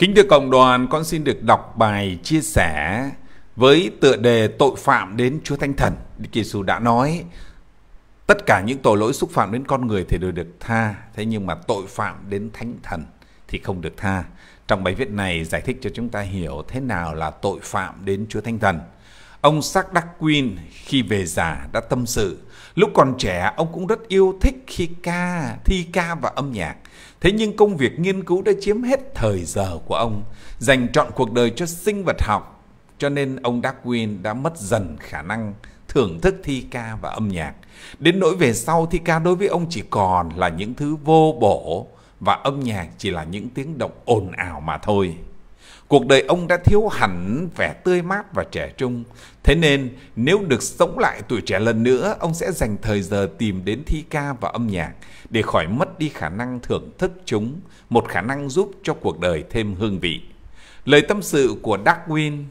Kính thưa cộng đoàn, con xin được đọc bài chia sẻ với tựa đề tội phạm đến Chúa Thánh Thần. Đức Giêsu đã nói tất cả những tội lỗi xúc phạm đến con người thì đều được tha, thế nhưng mà tội phạm đến Thánh Thần thì không được tha. Trong bài viết này giải thích cho chúng ta hiểu thế nào là tội phạm đến Chúa Thánh Thần. Ông Sark Darwin khi về già đã tâm sự. Lúc còn trẻ, ông cũng rất yêu thích khi ca, thi ca và âm nhạc. Thế nhưng công việc nghiên cứu đã chiếm hết thời giờ của ông, dành trọn cuộc đời cho sinh vật học. Cho nên ông Darwin đã mất dần khả năng thưởng thức thi ca và âm nhạc. Đến nỗi về sau thi ca đối với ông chỉ còn là những thứ vô bổ và âm nhạc chỉ là những tiếng động ồn ào mà thôi. Cuộc đời ông đã thiếu hẳn vẻ tươi mát và trẻ trung. Thế nên nếu được sống lại tuổi trẻ lần nữa, ông sẽ dành thời giờ tìm đến thi ca và âm nhạc để khỏi mất đi khả năng thưởng thức chúng, một khả năng giúp cho cuộc đời thêm hương vị. Lời tâm sự của Darwin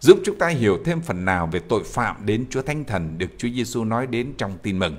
giúp chúng ta hiểu thêm phần nào về tội phạm đến Chúa Thánh Thần được Chúa Giêsu nói đến trong tin mừng.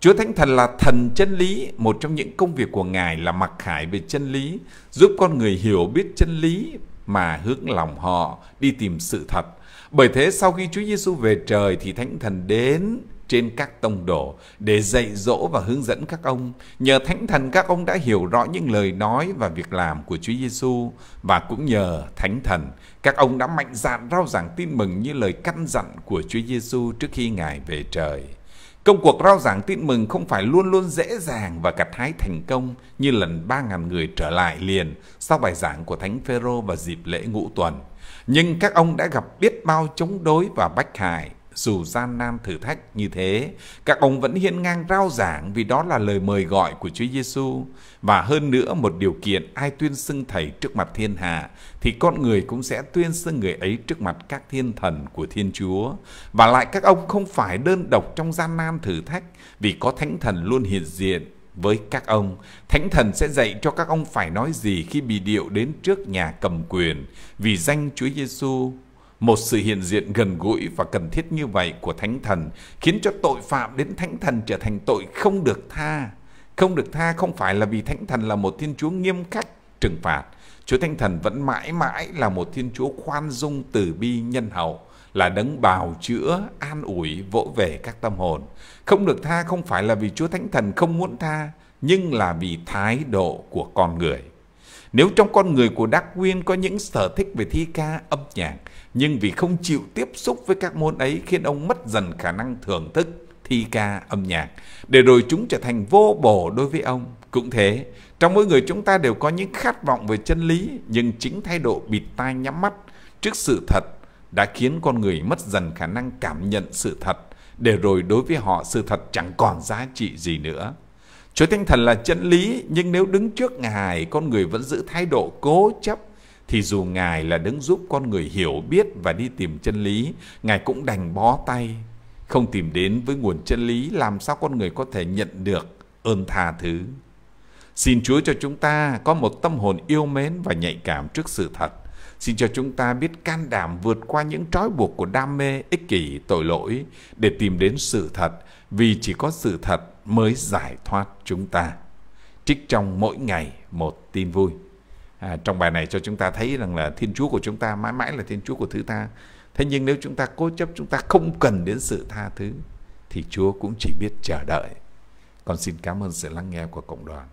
Chúa Thánh Thần là thần chân lý, một trong những công việc của Ngài là mặc khải về chân lý, giúp con người hiểu biết chân lý mà hướng lòng họ đi tìm sự thật. Bởi thế sau khi Chúa Giêsu về trời thì Thánh Thần đến trên các tông đồ để dạy dỗ và hướng dẫn các ông. Nhờ Thánh Thần các ông đã hiểu rõ những lời nói và việc làm của Chúa Giêsu và cũng nhờ Thánh Thần các ông đã mạnh dạn rao giảng tin mừng như lời căn dặn của Chúa Giêsu trước khi Ngài về trời. Công cuộc rao giảng tin mừng không phải luôn luôn dễ dàng và gặt hái thành công như lần 3.000 người trở lại liền sau bài giảng của Thánh Phêrô vào dịp lễ ngũ tuần. Nhưng các ông đã gặp biết bao chống đối và bách hại dù gian nan thử thách như thế, các ông vẫn hiên ngang rao giảng vì đó là lời mời gọi của Chúa Giêsu và hơn nữa một điều kiện ai tuyên xưng thầy trước mặt thiên hạ thì con người cũng sẽ tuyên xưng người ấy trước mặt các thiên thần của Thiên Chúa. Và lại các ông không phải đơn độc trong gian nan thử thách vì có thánh thần luôn hiện diện với các ông. Thánh thần sẽ dạy cho các ông phải nói gì khi bị điệu đến trước nhà cầm quyền vì danh Chúa Giêsu một sự hiện diện gần gũi và cần thiết như vậy của Thánh Thần khiến cho tội phạm đến Thánh Thần trở thành tội không được tha. Không được tha không phải là vì Thánh Thần là một Thiên Chúa nghiêm khắc trừng phạt. Chúa Thánh Thần vẫn mãi mãi là một Thiên Chúa khoan dung từ bi nhân hậu, là đấng bào chữa, an ủi, vỗ về các tâm hồn. Không được tha không phải là vì Chúa Thánh Thần không muốn tha, nhưng là vì thái độ của con người. Nếu trong con người của Đắc Nguyên có những sở thích về thi ca, âm nhạc, nhưng vì không chịu tiếp xúc với các môn ấy khiến ông mất dần khả năng thưởng thức thi ca âm nhạc, để rồi chúng trở thành vô bổ đối với ông. Cũng thế, trong mỗi người chúng ta đều có những khát vọng về chân lý, nhưng chính thái độ bịt tai nhắm mắt trước sự thật đã khiến con người mất dần khả năng cảm nhận sự thật, để rồi đối với họ sự thật chẳng còn giá trị gì nữa. Chúa Thánh Thần là chân lý, nhưng nếu đứng trước Ngài, con người vẫn giữ thái độ cố chấp, thì dù Ngài là đứng giúp con người hiểu biết và đi tìm chân lý, Ngài cũng đành bó tay. Không tìm đến với nguồn chân lý, làm sao con người có thể nhận được ơn tha thứ. Xin Chúa cho chúng ta có một tâm hồn yêu mến và nhạy cảm trước sự thật. Xin cho chúng ta biết can đảm vượt qua những trói buộc của đam mê, ích kỷ, tội lỗi để tìm đến sự thật, vì chỉ có sự thật mới giải thoát chúng ta. Trích trong mỗi ngày một tin vui. À, trong bài này cho chúng ta thấy rằng là Thiên Chúa của chúng ta mãi mãi là Thiên Chúa của thứ ta Thế nhưng nếu chúng ta cố chấp chúng ta không cần đến sự tha thứ thì Chúa cũng chỉ biết chờ đợi. Con xin cảm ơn sự lắng nghe của cộng đoàn.